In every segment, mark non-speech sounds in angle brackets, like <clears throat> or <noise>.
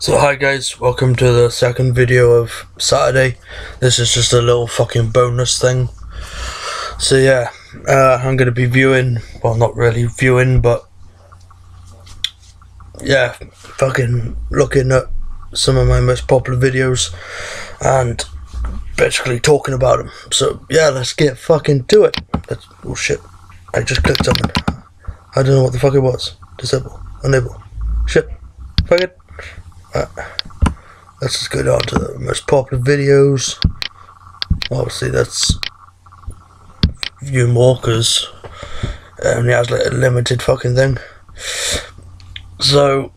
So hi guys, welcome to the second video of Saturday. This is just a little fucking bonus thing. So yeah, uh, I'm gonna be viewing, well not really viewing, but yeah, fucking looking at some of my most popular videos and basically talking about them. So yeah, let's get fucking to it. Let's, oh shit, I just clicked something. I don't know what the fuck it was. Disable, enable, shit, fuck it. Uh, let's just go down to the most popular videos. Obviously, that's view more because it only has like a limited fucking thing. So,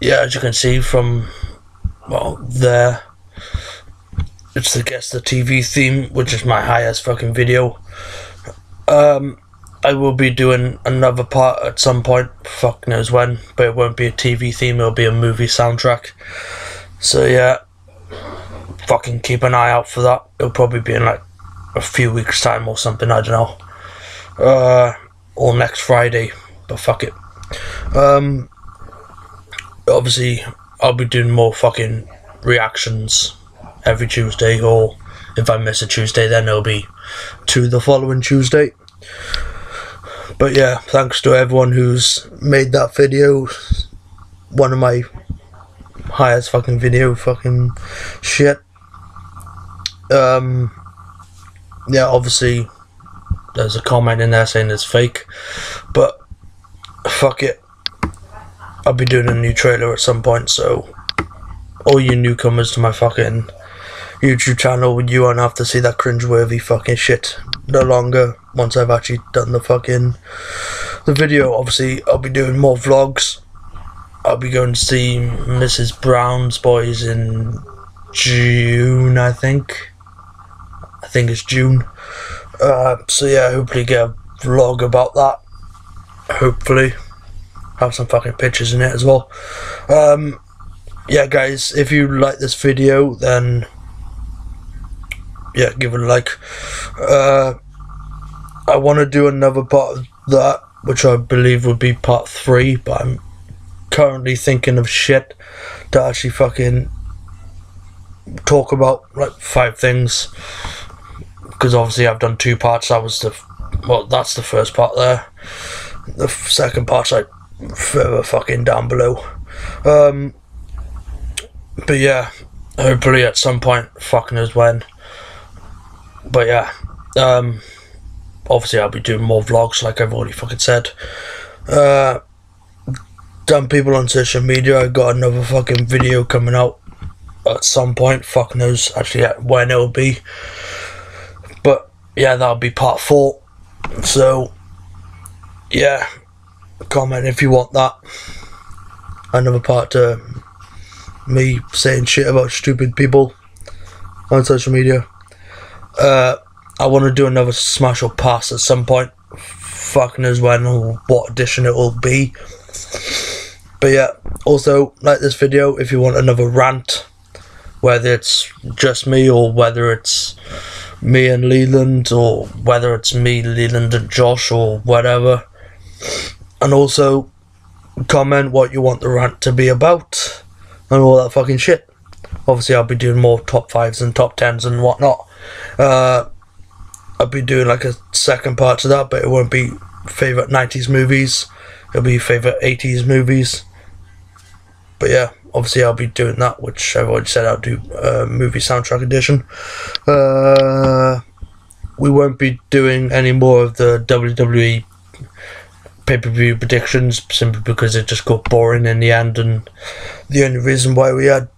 yeah, as you can see from well there, it's the guess the TV theme, which is my highest fucking video. Um, I will be doing another part at some point, fuck knows when, but it won't be a TV theme, it'll be a movie soundtrack. So yeah, fucking keep an eye out for that. It'll probably be in like a few weeks' time or something, I don't know. Uh, or next Friday, but fuck it. Um, obviously, I'll be doing more fucking reactions every Tuesday, or if I miss a Tuesday, then it'll be to the following Tuesday. But yeah, thanks to everyone who's made that video. One of my highest fucking video fucking shit. Um yeah, obviously there's a comment in there saying it's fake. But fuck it. I'll be doing a new trailer at some point, so all you newcomers to my fucking YouTube channel, you won't have to see that cringeworthy fucking shit no longer once I've actually done the fucking the video. Obviously, I'll be doing more vlogs. I'll be going to see Mrs. Brown's Boys in June, I think. I think it's June. Uh, so yeah, hopefully get a vlog about that. Hopefully, have some fucking pictures in it as well. Um, yeah, guys, if you like this video, then yeah, give it a like. Uh, I want to do another part of that, which I believe would be part three, but I'm currently thinking of shit to actually fucking talk about, like five things. Because obviously I've done two parts. That was the, well, that's the first part there. The second part's like further fucking down below. Um, but yeah, hopefully at some point, fucking knows when. But yeah, um, obviously I'll be doing more vlogs, like I've already fucking said. Uh, done people on social media. I got another fucking video coming out at some point. Fuck knows actually when it'll be. But yeah, that'll be part four. So yeah, comment if you want that. Another part to me saying shit about stupid people on social media. Uh, I want to do another smash or pass at some point. Fuck knows when or what edition it will be. But yeah, also like this video if you want another rant, whether it's just me or whether it's me and Leland or whether it's me, Leland and Josh or whatever. And also comment what you want the rant to be about and all that fucking shit. Obviously, I'll be doing more top fives and top tens and whatnot. Uh, I'll be doing like a second part to that, but it won't be favorite 90s movies. It'll be favorite 80s movies. But yeah, obviously I'll be doing that, which I've already said I'll do a uh, movie soundtrack edition. Uh, we won't be doing any more of the WWE pay per view predictions simply because it just got boring in the end, and the only reason why we had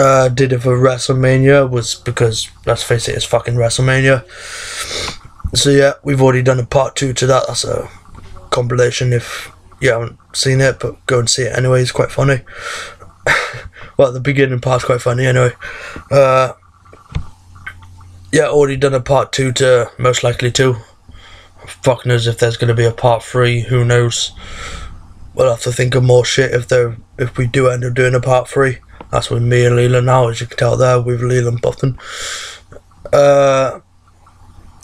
uh, did it for WrestleMania was because let's face it, it's fucking WrestleMania. So yeah, we've already done a part two to that. That's a compilation if you haven't seen it, but go and see it anyway. It's quite funny. <laughs> well, the beginning part's quite funny anyway. Uh, yeah, already done a part two to most likely two. Fuck knows if there's gonna be a part three. Who knows? We'll have to think of more shit if there if we do end up doing a part three. That's with me and Leland now, as you can tell there with Leland Bufton. Uh,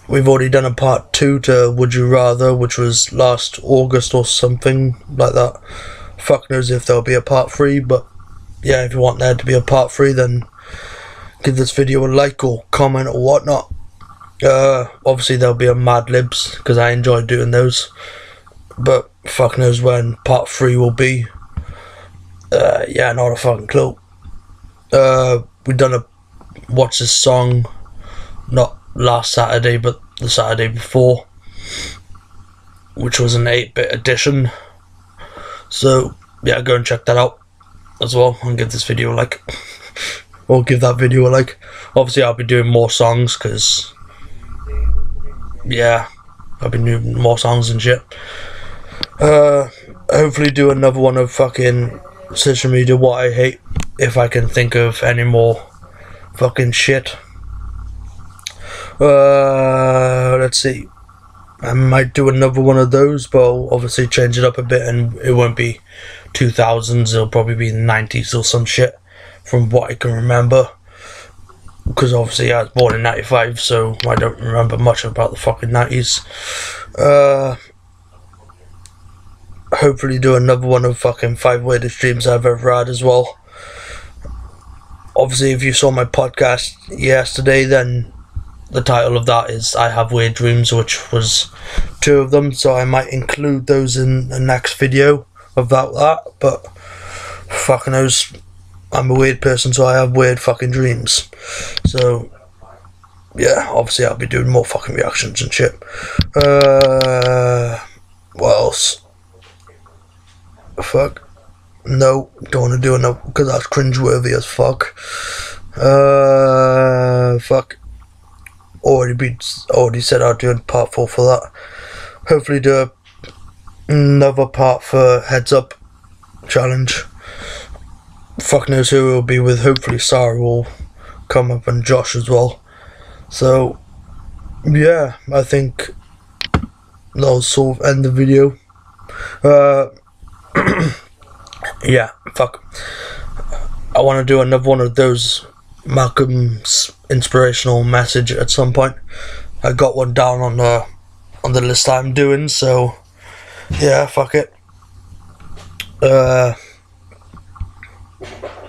we've already done a part two to Would You Rather, which was last August or something like that. Fuck knows if there'll be a part three, but yeah, if you want there to be a part three, then give this video a like or comment or whatnot. Uh, obviously there'll be a Mad Libs because I enjoy doing those, but fuck knows when part three will be. Uh, yeah, not a fucking clue. Uh, we done a watch this song, not last Saturday, but the Saturday before, which was an 8 bit edition. So, yeah, go and check that out as well and give this video a like. <laughs> or give that video a like. Obviously, I'll be doing more songs because, yeah, I'll be doing more songs and shit. Uh, hopefully, do another one of fucking social media what I hate if I can think of any more fucking shit. Uh, let's see. I might do another one of those, but I'll obviously change it up a bit, and it won't be 2000s. It'll probably be the 90s or some shit, from what I can remember. Because obviously I was born in 95, so I don't remember much about the fucking 90s. Uh, hopefully do another one of fucking five weirdest dreams I've ever had as well. Obviously, if you saw my podcast yesterday, then the title of that is I Have Weird Dreams, which was two of them, so I might include those in the next video about that, but fucking knows, I'm a weird person, so I have weird fucking dreams. So, yeah, obviously I'll be doing more fucking reactions and shit. Uh, what else? Fuck. No, don't want to do enough because that's cringeworthy as fuck. Uh, fuck already been already said I'll do a part four for that. Hopefully do another part for heads up challenge. Fuck knows who will be with. Hopefully Sarah will come up and Josh as well. So yeah, I think that'll sort of end the video. Uh, <clears throat> yeah, fuck. I want to do another one of those Malcolm's inspirational message at some point. I got one down on the on the list I'm doing, so yeah, fuck it. Uh,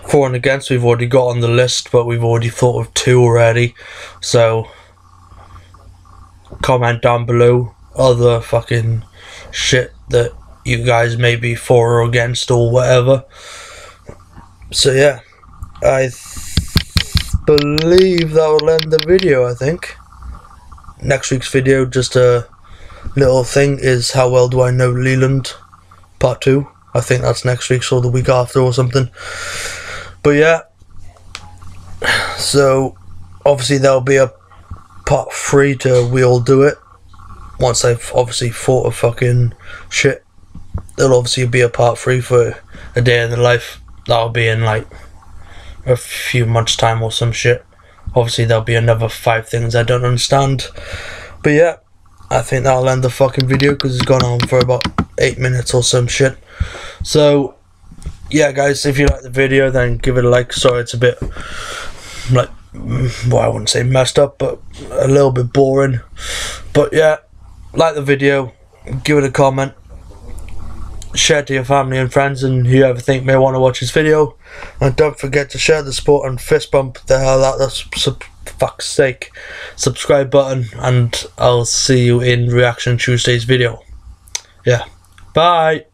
for and against we've already got on the list, but we've already thought of two already. So comment down below other fucking shit that you guys may be for or against or whatever. So yeah, I believe that will end the video, I think. Next week's video, just a little thing, is How Well Do I Know Leland, part 2. I think that's next week, or the week after or something. But yeah, so obviously there'll be a part 3 to We All Do It. Once I've obviously thought of fucking shit, there'll obviously be a part 3 for a day in the life. That'll be in like a few months' time or some shit. Obviously, there'll be another five things I don't understand. But yeah, I think that'll end the fucking video because it's gone on for about eight minutes or some shit. So, yeah, guys, if you like the video, then give it a like. Sorry, it's a bit like, well, I wouldn't say messed up, but a little bit boring. But yeah, like the video, give it a comment share to your family and friends and whoever think may want to watch this video. And don't forget to share the support and fist bump the hell out of sub fuck's sake subscribe button and I'll see you in Reaction Tuesday's video. Yeah. Bye.